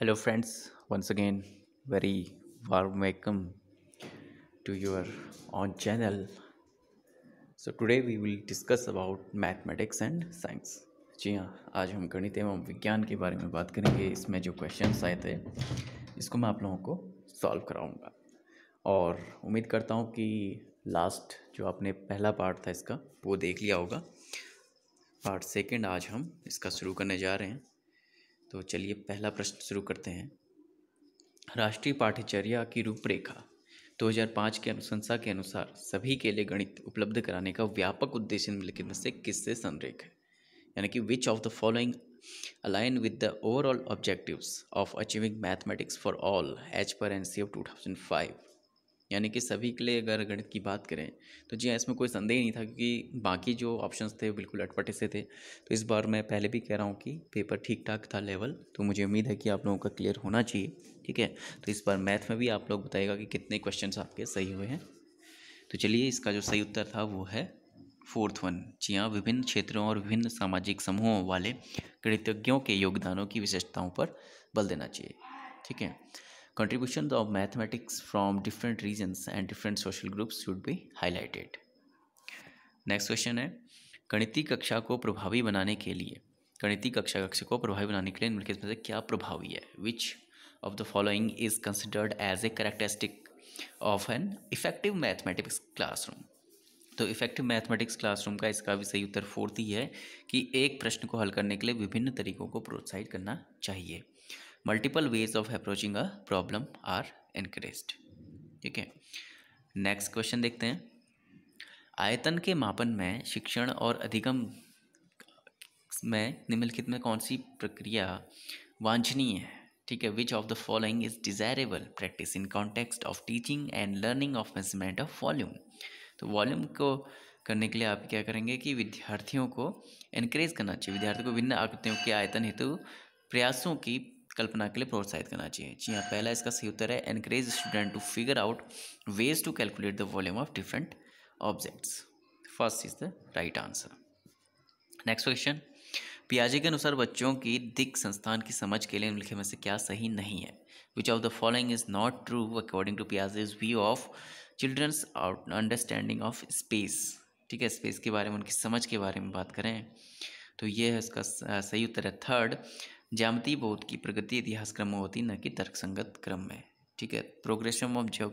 Hello, friends. Once again, very warm welcome to your on channel. So today we will discuss about mathematics and science. जी हाँ आज हम गणित एवं विज्ञान के बारे में बात करेंगे इसमें जो क्वेश्चंस आए थे इसको मैं आप लोगों को सॉल्व कराऊँगा और उम्मीद करता हूँ कि लास्ट जो आपने पहला पार्ट था इसका वो देख लिया होगा पार्ट सेकंड आज हम इसका शुरू करने जा रहे हैं तो चलिए पहला प्रश्न शुरू करते हैं। राष्ट्रीय पाठ्यचर्या की रूपरेखा 2005 के अनुशंसा के अनुसार सभी के लिए गणित उपलब्ध कराने का व्यापक उद्देश्य निम्नलिखित में से किससे संरेख है? यानी कि which of the following align with the overall objectives of achieving mathematics for all H पर N C of two thousand five यानी कि सभी के लिए अगर गणित की बात करें तो जी हाँ, इसमें कोई संदेह नहीं था क्योंकि बाकी जो ऑप्शंस थे बिल्कुल अटपटे से थे। तो इस बार मैं पहले भी कह रहा हूँ कि पेपर ठीक ठाक था लेवल तो मुझे उम्मीद है कि आप लोगों का क्लियर होना चाहिए ठीक है? तो इस बार मैथ में भी आप लोग बताइएगा कि कितने क्वेश्चन आपके सही हुए हैं। तो चलिए इसका जो सही उत्तर था वो है फोर्थ वन जी हाँ विभिन्न क्षेत्रों और विभिन्न सामाजिक समूहों वाले गणितज्ञों के योगदानों की विशेषताओं पर बल देना चाहिए ठीक है? Contributions of mathematics from different regions and different social groups should be highlighted. Next question है, गणितीय कक्षा को प्रभावी बनाने के लिए, गणितीय कक्षा कक्षा को प्रभावी बनाने के लिए निम्नलिखित में से क्या प्रभावी है? Which of the following is considered as a characteristic of an effective mathematics classroom तो इफ़ेक्टिव मैथमेटिक्स क्लासरूम का इसका भी सही उत्तर फोर्थ ही है कि एक प्रश्न को हल करने के लिए विभिन्न तरीकों को प्रोत्साहित करना चाहिए। Multiple ways of approaching a problem are increased ठीक है? नेक्स्ट क्वेश्चन देखते हैं. आयतन के मापन में शिक्षण और अधिगम में निम्नलिखित में कौन सी प्रक्रिया वांछनीय है? ठीक है which of the following is desirable practice in context of teaching and learning of measurement of volume तो वॉल्यूम को करने के लिए आप क्या करेंगे कि विद्यार्थियों को इनक्रेज करना चाहिए। विद्यार्थियों को विभिन्न आकृतियों के आयतन हेतु प्रयासों की कल्पना के लिए प्रोत्साहित करना चाहिए। जी हाँ पहला इसका सही उत्तर है encourage student to figure out ways to calculate the volume of different objects first is the right answer next question पियाजे के अनुसार बच्चों की दिक संस्थान की समझ के लिए लिखे में से क्या सही नहीं है? Which of the following is not true according to Piaget's view of children's out understanding of space ठीक है स्पेस के बारे में, उनकी समझ के बारे में बात करें। तो ये है इसका सही उत्तर है। थर्ड जामती बोध की प्रगति इतिहास क्रम में होती, न कि तर्कसंगत क्रम में। ठीक है? प्रोग्रेशन ऑफ़ जो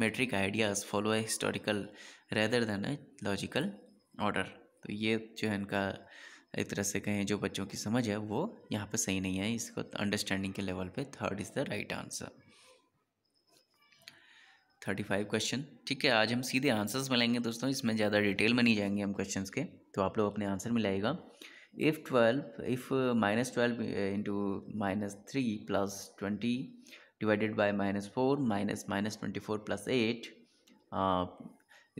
मेट्रिक आइडियाज़ फॉलो है historical rather than a logical order तो ये जो है इनका एक तरह से कहें, जो बच्चों की समझ है, वो यहाँ पे सही नहीं है। इसको अंडरस्टैंडिंग के लेवल पे third is the right answer thirty five question ठीक है, आज हम सीधे आंसर्स मिलाएँगे दोस्तों। इसमें ज़्यादा डिटेल में नहीं जाएँगे हम क्वेश्चंस के। तो आप लोग अपने आंसर मिलाएगा if 12 if uh, minus 12 uh, into minus 3 plus 20 divided by minus 4 minus minus 24 plus 8 uh,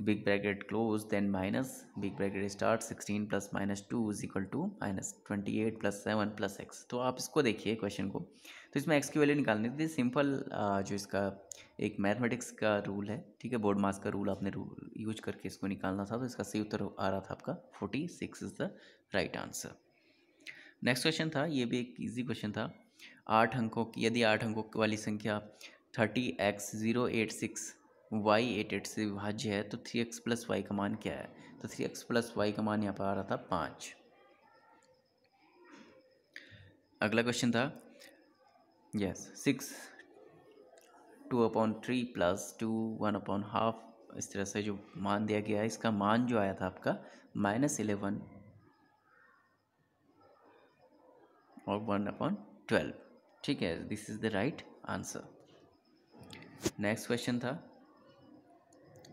big bracket close, then minus, big bracket start 16 plus minus 2 is equal to minus 28 plus 7 plus x. तो आप इसको देखिए question को। तो इसमें x की value निकालनी थी। सिंपल जो इसका एक मैथमेटिक्स का रूल है, ठीक है? बोर्ड मास का रूल आपने रूल यूज़ करके इसको निकालना था तो इसका सही उत्तर आ रहा था आपका। Forty six is the right answer next question था, ये भी एक ईजी क्वेश्चन था। आठ अंकों की, यदि आठ अंकों वाली संख्या thirty X zero eight six Y eight eight से विभाज्य है तो थ्री एक्स प्लस वाई का मान क्या है? तो थ्री एक्स प्लस वाई का मान यहाँ पर आ रहा था पाँच। अगला क्वेश्चन था। Yes six two upon three plus two one upon half इस तरह से जो मान दिया गया है, इसका मान जो आया था आपका माइनस इलेवन और वन अपॉन ट्वेल्व ठीक है this is the right answer next question था।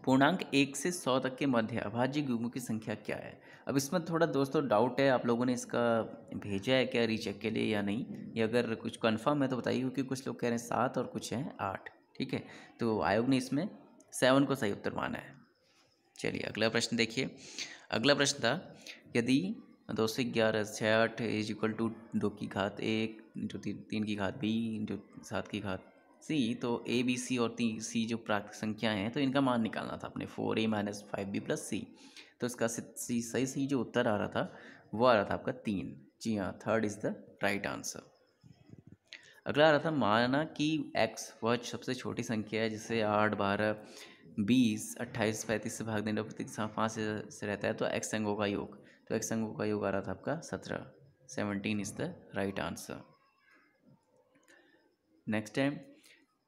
पूर्णांक एक से सौ तक के मध्य अभाज्य युग्मों की संख्या क्या है? अब इसमें थोड़ा दोस्तों डाउट है आप लोगों ने इसका भेजा है क्या रीचेक के लिए या नहीं? या अगर कुछ कंफर्म है तो बताइए क्योंकि कुछ लोग कह रहे हैं सात और कुछ हैं आठ ठीक है? तो आयोग ने इसमें सेवन को सही उत्तर माना है। चलिए अगला प्रश्न देखिए। अगला प्रश्न था यदि दो से ग्यारह छः आठ इज़ इक्वल टू दो की घात एक इंटू ती, तीन की घात बी इंटू सात की घात सी तो ए बी सी और ती सी जो प्राकृत संख्याएँ हैं तो इनका मान निकालना था अपने four A minus five B plus C तो इसका सी सही सी जो उत्तर आ रहा था, वो आ रहा था आपका तीन। जी हाँ third is the right answer अगला आ रहा था, माना कि एक्स वह सबसे छोटी संख्या है, जिसे आठ, बारह, बीस, अट्ठाईस, पैंतीस से भाग देने पर पाँच से रहता है तो एक्स अंगों का योग। तो एक्स अंगों का योग आ रहा था आपका सत्रह। Seventeen is the right answer next time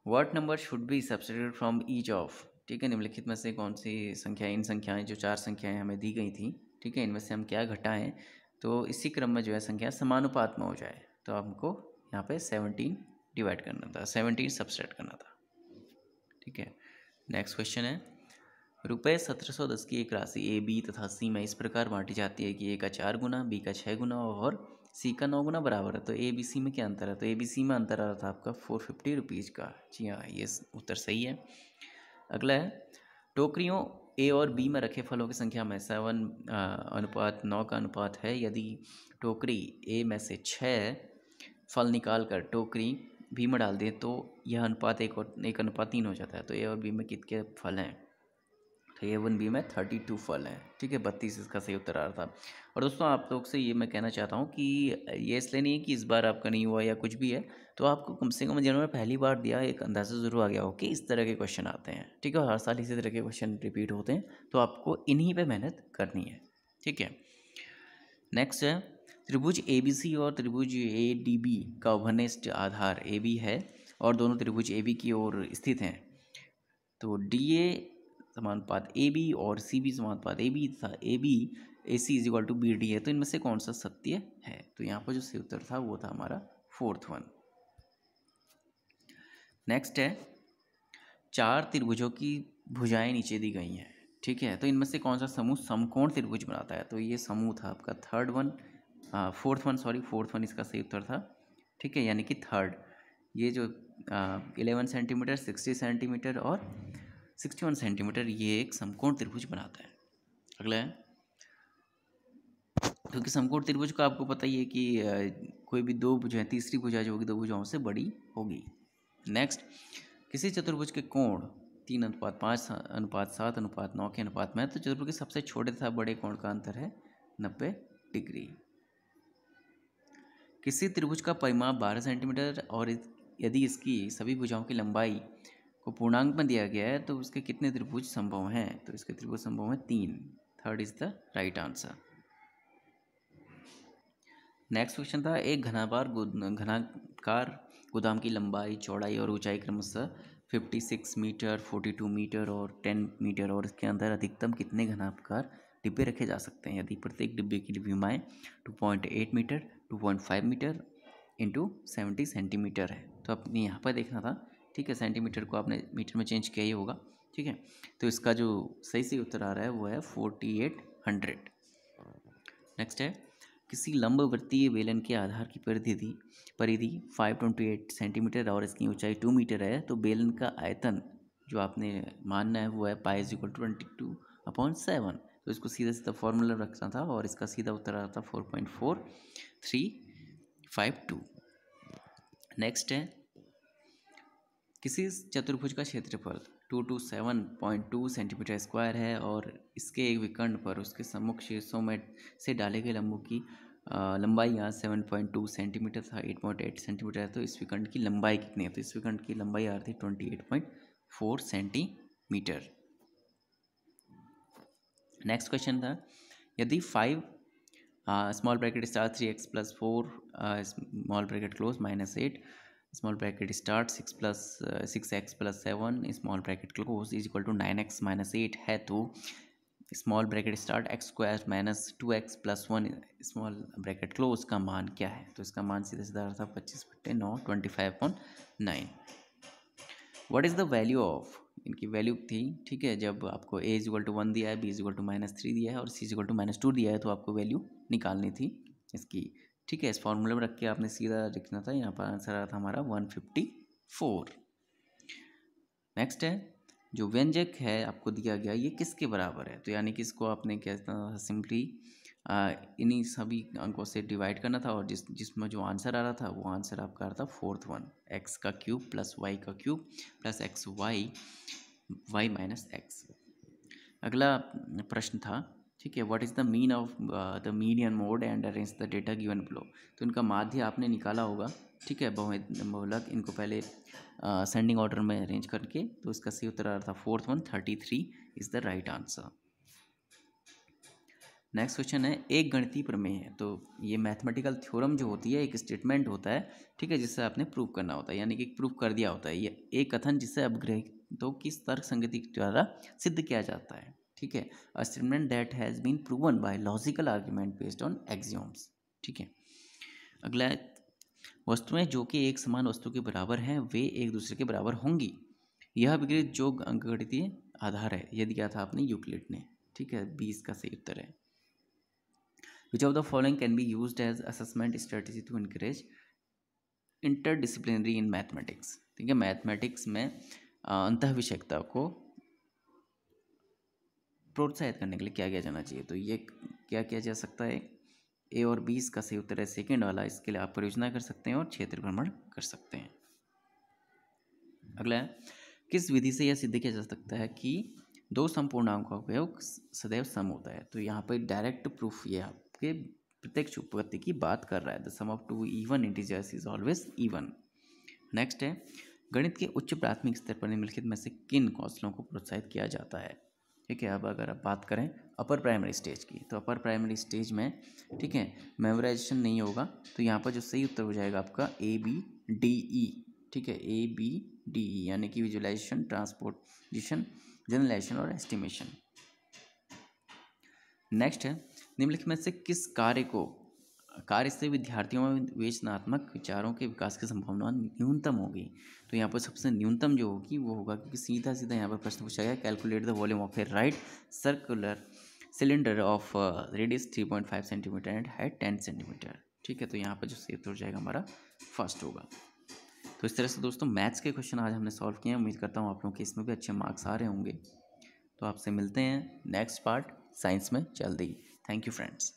what number should be substitute from each of ठीक है, निम्नलिखित में से कौन सी संख्या, इन संख्याएँ, जो चार संख्याएँ हमें दी गई थी, ठीक है, इनमें से हम क्या घटाएँ तो इसी क्रम में जो है संख्या समानुपात में हो जाए तो हमको यहाँ पे सेवनटीन डिवाइड करना था सेवनटीन सब्सट्रैक्ट करना था, ठीक है नेक्स्ट क्वेश्चन है रुपये सत्रह सौ दस की एक राशि ए बी तथा सी में इस प्रकार बांटी जाती है कि ए का चार गुना बी का छः गुना और सी का नौ गुना बराबर है तो ए बी सी में क्या अंतर है? तो ए बी सी में अंतर आ रहा था आपका फोर फिफ्टी रुपीज़ का। जी हाँ ये उत्तर सही है। अगला है, टोकरियों ए और बी में रखे फलों की संख्या में सेवन अनुपात, नौ का अनुपात है। यदि टोकरी ए में से छः फल निकाल कर टोकरी बी में डाल दें तो यह अनुपात एक और, एक अनुपात तीन हो जाता है। तो ए और बी में कितने फल हैं? तो ए वन बी में थर्टी टू फल हैं। ठीक है, बत्तीस इसका सही उत्तर आ रहा था। और दोस्तों, आप लोग से ये मैं कहना चाहता हूँ कि ये इसलिए नहीं है कि इस बार आपका नहीं हुआ या कुछ भी है तो आपको कम से कम जिन्होंने पहली बार दिया एक अंदाज़ा ज़रूर आ गया हो कि इस तरह के क्वेश्चन आते हैं। ठीक है हर साल इसी तरह के क्वेश्चन रिपीट होते हैं तो आपको इन्हीं पर मेहनत करनी है। ठीक है, नेक्स्ट है, त्रिभुज ए बी सी और त्रिभुज ए का घनिष्ठ आधार ए है, और दोनों त्रिभुज ए की ओर स्थित हैं। तो डी ए समानुपात ए बी और सी बी समानुपात ए बी था, A B, A C is equal to B D है तो इनमें से कौन सा सत्य है? तो यहाँ पर जो सही उत्तर था, वो था हमारा फोर्थ वन नेक्स्ट है, चार त्रिभुजों की भुजाएँ नीचे दी गई हैं, ठीक है? तो इनमें से कौन सा समूह समकोण त्रिभुज बनाता है? तो ये समूह था आपका third one fourth one sorry fourth one इसका सही उत्तर था, ठीक है? यानी कि थर्ड ये जो इलेवन सेंटीमीटर सिक्सटी सेंटीमीटर और सिक्सटी वन सेंटीमीटर ये एक समकोण त्रिभुज बनाता है। अगला है। क्योंकि समकोण त्रिभुज का आपको पता ही है कि कोई भी दो भुजा तीसरी भुजा जो होगी दो भुजाओं से बड़ी होगी। नेक्स्ट किसी चतुर्भुज के कोण तीन अनुपात पाँच अनुपात सात, अनुपात नौ के अनुपात में तो चतुर्भुज के सबसे छोटे तथा बड़े कोण का अंतर है नब्बे डिग्री। किसी त्रिभुज का परिमाप बारह सेंटीमीटर और यदि इसकी सभी भुजाओं की लंबाई को पूर्णांक में दिया गया है तो उसके कितने त्रिभुज संभव हैं? तो इसके त्रिभुज संभव हैं तीन। Third is the right answer next question था, एक घनाबार घनाकार गोदाम की लंबाई, चौड़ाई और ऊंचाई क्रमशः fifty six metre forty two metre और टेन मीटर, और इसके अंदर अधिकतम कितने घनाकार डिब्बे रखे जा सकते हैं? यदि प्रत्येक डिब्बे की point eight metre two point five metre into seventy centimetre है। तो अपने यहाँ पर देखना था ठीक है सेंटीमीटर को आपने मीटर में चेंज किया ही होगा, ठीक है? तो इसका जो सही सही उत्तर आ रहा है, वो है फोर्टी एट हंड्रेड नेक्स्ट है, किसी लंबवृत्तीय बेलन के आधार की परिधि परिधि फाइव ट्वेंटी एट सेंटीमीटर और इसकी ऊंचाई टू मीटर है तो बेलन का आयतन जो आपने मानना है, वो है pi is equal twenty two upon seven तो इसको सीधा सीधा फॉर्मूला रखना था और इसका सीधा उत्तर आ रहा था four point four three five two next है किसी चतुर्भुज का क्षेत्रफल two two seven point two centimetre square है और इसके एक विकर्ण पर उसके सम्मुख शीर्षों में से डाले गए लंबों की लंबाई यहाँ सेवन पॉइंट टू सेंटीमीटर था, एट पॉइंट एट सेंटीमीटर है तो इस विकर्ण की लंबाई कितनी है? तो इस विकर्ण की लंबाई आ रही थी twenty eight point four centimetre. Next question था, यदि five small bracket star three X plus four small bracket close minus eight small bracket start six plus six X plus seven small bracket close is equal to nine X minus eight है तो small bracket start X square minus two X plus one small bracket close का मान क्या है? तो इसका मान सीधा सीधा था पच्चीस बट्टे नौ twenty five point nine what is the value of इनकी वैल्यू थी, ठीक है, जब आपको A is equal to one दिया है B is equal to minus three दिया है और C is equal to minus two दिया है तो आपको वैल्यू निकालनी थी, इसकी ठीक है, इस फॉर्मूले में रख के आपने सीधा लिखना था, यहाँ पर आंसर आ रहा था हमारा वन फिफ्टी फोर नेक्स्ट है, जो व्यंजक है आपको दिया गया, ये किसके बराबर है? तो यानी कि इसको आपने क्या सिंपली इन्हीं सभी अंकों से डिवाइड करना था और जिस, जिसमें जो आंसर आ रहा था, वो आंसर आपका आ रहा था फोर्थ वन एक्स का क्यूब प्लस वाई का cube plus X Y Y minus X अगला प्रश्न था ठीक है what is the mean of the median mode and arrange the data given below तो इनका माध्य आपने निकाला होगा ठीक है बहुत बहुलक इनको पहले सेंडिंग uh, ऑर्डर में अरेंज करके तो इसका सही उत्तर आ रहा था fourth one thirty three is the right answer next question है एक गणितीय प्रमेय है तो ये मैथमेटिकल थ्योरम जो होती है एक स्टेटमेंट होता है ठीक है जिससे आपने प्रूव करना होता है यानी कि प्रूव कर दिया होता है ये एक कथन जिससे जिसे अपग्रहितों की तर्क संगति द्वारा सिद्ध किया जाता है। ठीक है? A statement that has been proven by logical argument based on axioms ठीक है? अगला वस्तुएँ जो कि एक समान वस्तु के बराबर हैं, वे एक दूसरे के बराबर होंगी। यह विकृत जो गणितीय आधार है, यह दिया था आपने यूक्लिड ने। ठीक है? बीस का सही उत्तर है। Which of the following can be use as assessment strategy to increase interdisciplinary in mathematics ठीक है? मैथमेटिक्स में अंत विषयकता को प्रोत्साहित करने के लिए क्या किया जाना चाहिए? तो ये क्या किया जा सकता है? ए और बी इसका सही उत्तर है सेकेंड वाला। इसके लिए आप परियोजना कर सकते हैं और क्षेत्र भ्रमण कर सकते हैं। अगला है, किस विधि से यह सिद्ध किया जा सकता है कि दो संपूर्णांक का उपयोग सदैव सम होता है? तो यहाँ पर डायरेक्ट प्रूफ ये आपके प्रत्यक्ष उपपत्ति की बात कर रहा है। The sum of two even integers is always even next है, गणित के उच्च प्राथमिक स्तर पर निम्नलिखित में से किन कौशलों को प्रोत्साहित किया जाता है? ठीक है, अब अगर आप बात करें अपर प्राइमरी स्टेज की तो अपर प्राइमरी स्टेज में, ठीक है मेमोराइजेशन नहीं होगा तो यहाँ पर जो सही उत्तर हो जाएगा आपका ए बी डी ई ठीक है ए बी डी ई यानी कि विजुलाइजेशन ट्रांसपोर्टेशन जनरलाइजेशन और एस्टिमेशन नेक्स्ट है, निम्नलिखित में से किस कार्य को कार्य से विद्यार्थियों में विवेचनात्मक विचारों के विकास की संभावना न्यूनतम होगी। तो यहाँ पर सबसे न्यूनतम जो होगी वो होगा क्योंकि सीधा सीधा यहाँ पर प्रश्न पूछा गया calculate the volume of a right circular cylinder of radius three point five centimetre and height ten centimetre ठीक है तो यहाँ पर जो सही उत्तर जाएगा हमारा फ़र्स्ट होगा। तो इस तरह से दोस्तों मैथ्स के क्वेश्चन आज हमने सॉल्व किए हैं। उम्मीद करता हूँ आप लोगों के इसमें भी अच्छे मार्क्स आ रहे होंगे। तो आपसे मिलते हैं नेक्स्ट पार्ट साइंस में जल्दी। Thank you friends